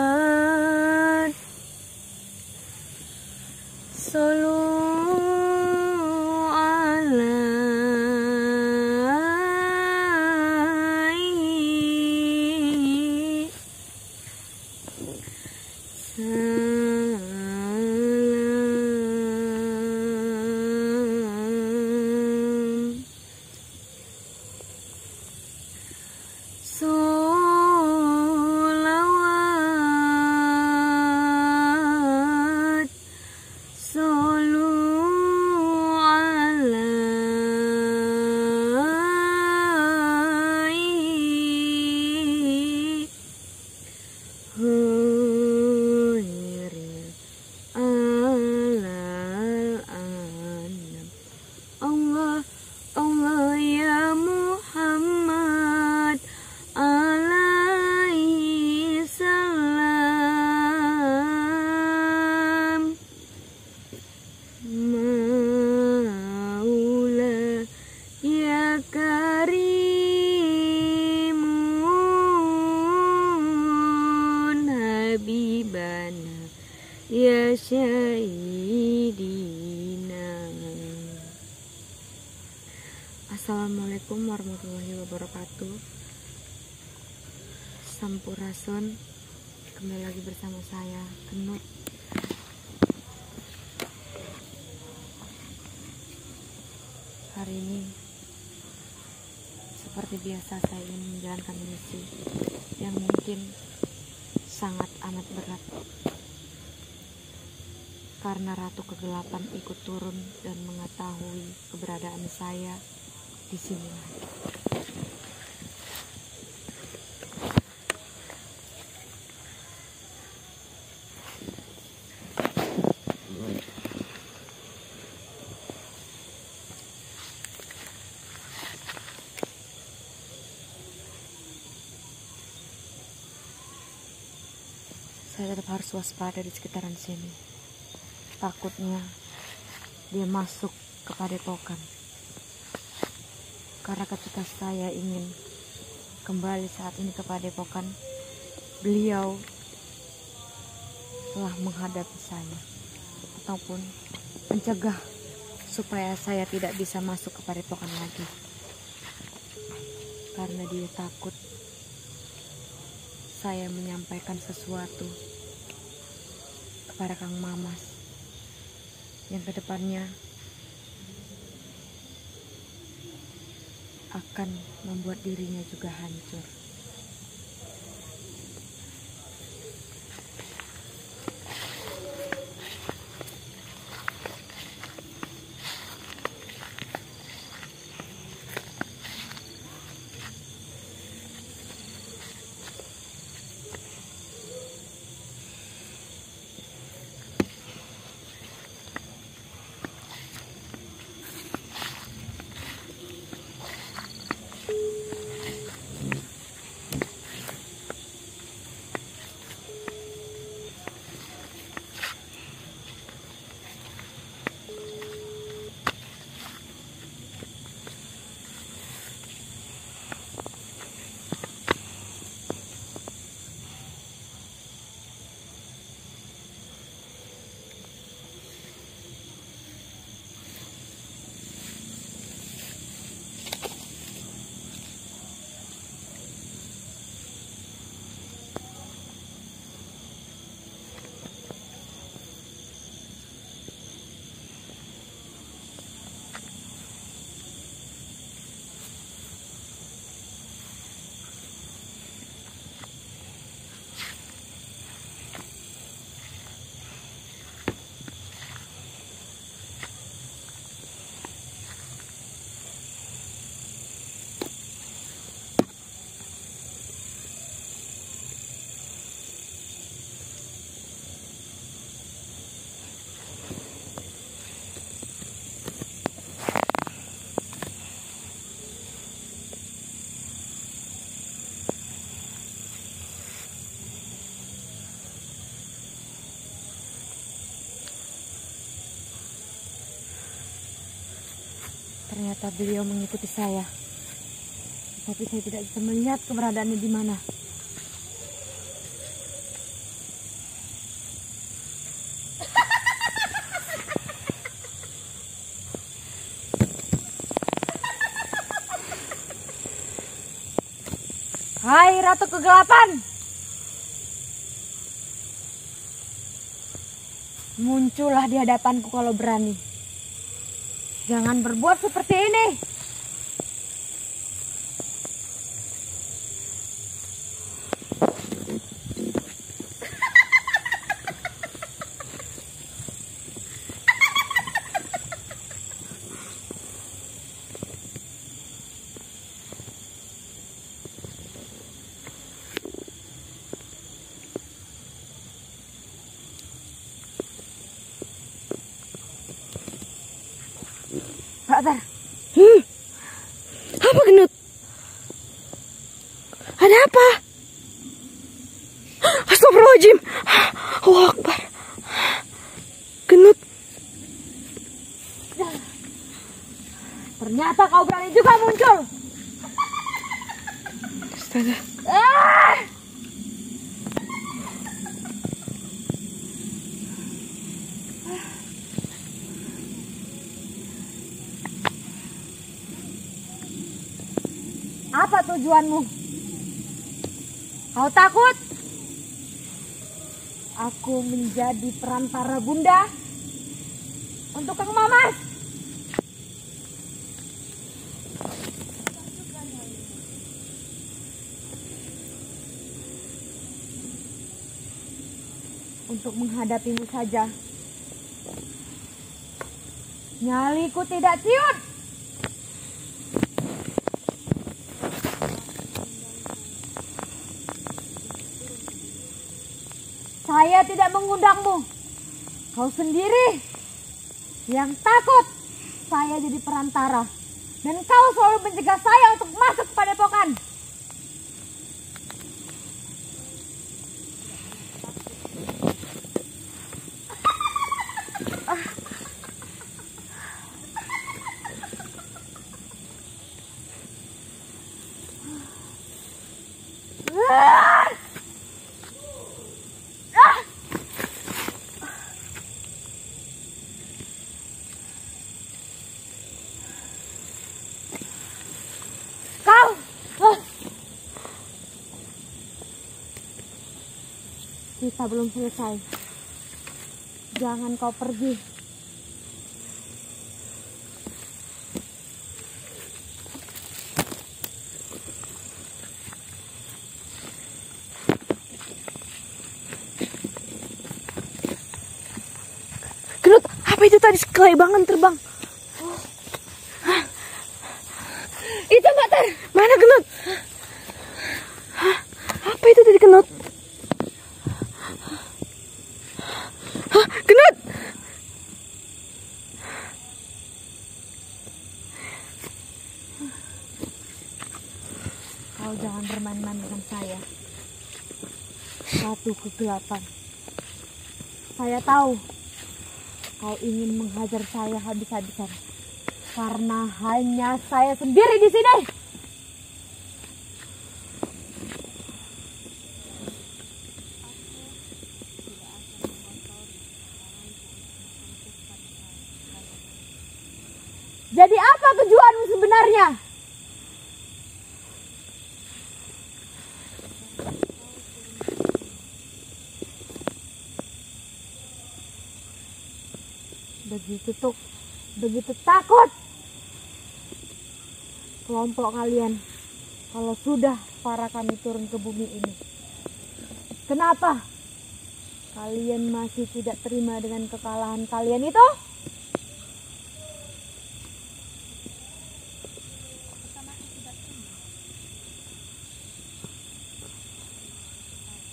Solawat Solu alaihi biasa saya ingin menjalankan misi Yang mungkin Sangat amat berat. Karena Ratu Kegelapan ikut turun Dan mengetahui keberadaan saya di sini Saya tetap harus waspada di sekitaran sini. Takutnya dia masuk ke padepokan. Karena ketika saya ingin kembali saat ini ke padepokan, beliau telah menghadapi saya ataupun mencegah supaya saya tidak bisa masuk ke padepokan lagi. Karena dia takut saya menyampaikan sesuatu kepada Kang Mamas yang ke depannya akan membuat dirinya juga hancur. Ternyata beliau mengikuti saya. Tetapi saya tidak bisa melihat keberadaannya di mana. Hai Ratu Kegelapan Muncullah di hadapanku kalau berani Jangan berbuat seperti ini Pak Hmm. Apa genut? Ada apa? Astagfirullahaladzim. Allah Akbar. Genut. Ternyata kau berani juga muncul. Astaga. Ah! Tujuanmu? Kau takut? Aku menjadi perantara bunda untuk Kang Mamas. Untuk menghadapimu saja. Nyaliku tidak ciut. Saya tidak mengundangmu. Kau sendiri yang takut saya jadi perantara. Dan kau selalu mencegah saya untuk masuk pada pokan. Ah! Ah! Kau! Ah! Kita belum selesai. Jangan kau pergi. Genut, apa itu tadi sekelebangan terbang? Hah? Itu Mbak. Mana Genut? Hah? Apa itu tadi Genut? Hah? Genut! Kau jangan bermain-main dengan saya. Satu kegelapan. Saya tahu kau ingin menghajar saya habis-habisan. Karena hanya saya sendiri di sini. Jadi apa tujuanmu sebenarnya? Begitu tuh begitu takut. Kelompok kalian kalau sudah para kami turun ke bumi ini kenapa kalian masih tidak terima dengan kekalahan kalian itu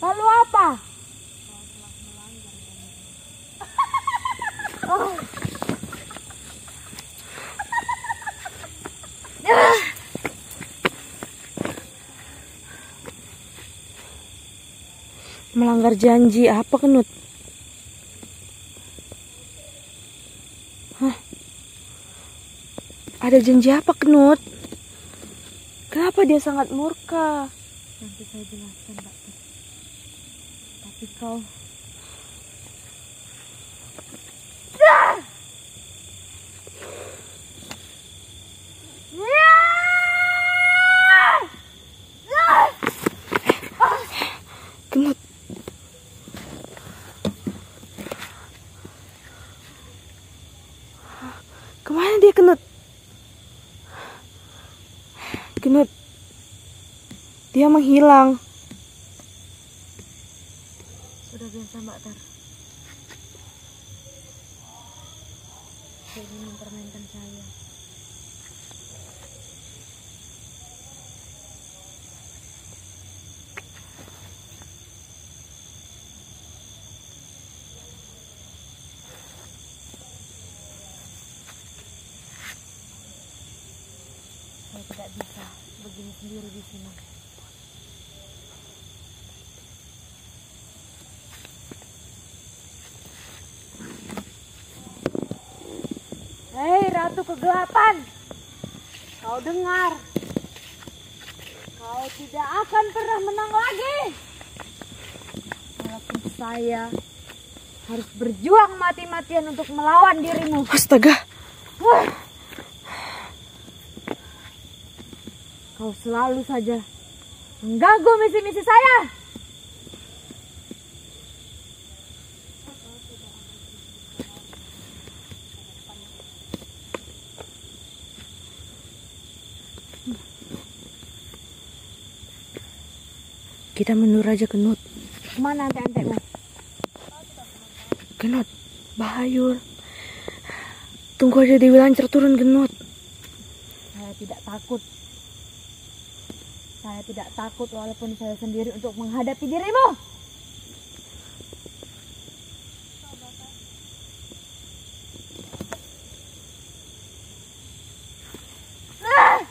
lalu apa Oh. Melanggar janji apa Genut? Hah? Ada janji apa Genut? Kenapa dia sangat murka? Nanti saya jelaskan, Ter. Tapi kau... Genut. Ke mana dia Genut? Genut. Dia menghilang. Sudah biasa, Mbak Ter. Dia mempermainkan saya. Saya tidak bisa begini sendiri di sini. Ratu Kegelapan, kau dengar? Kau tidak akan pernah menang lagi. Walaupun saya harus berjuang mati-matian untuk melawan dirimu. Astaga. Wah. Kau selalu saja mengganggu misi-misi saya. Kita menurut Raja Genut. Ke mana ente-entekmu? Genut. Bahayul. Tunggu aja Dewi Lancer turun Genut. Saya tidak takut. Saya tidak takut walaupun saya sendiri untuk menghadapi dirimu. Ah!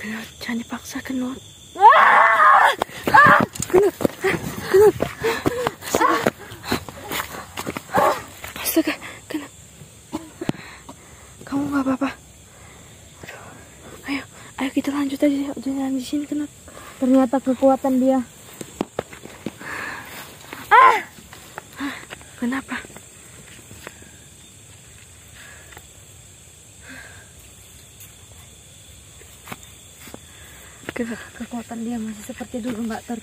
Genut, jangan dipaksa Genut. Ah! Ah! Astaga, Genut. Kamu nggak apa-apa. Ayo, ayo kita lanjut aja jalan di sini Genut. Ternyata kekuatan dia. Kenapa? ke kekuatan dia masih seperti dulu Mbak Ter.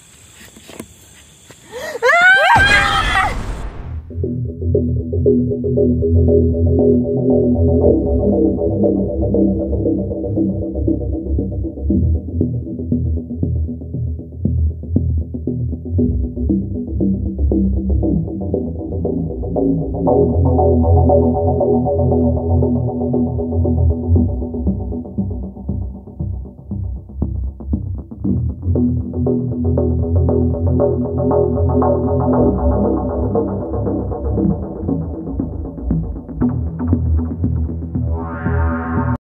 Thank you.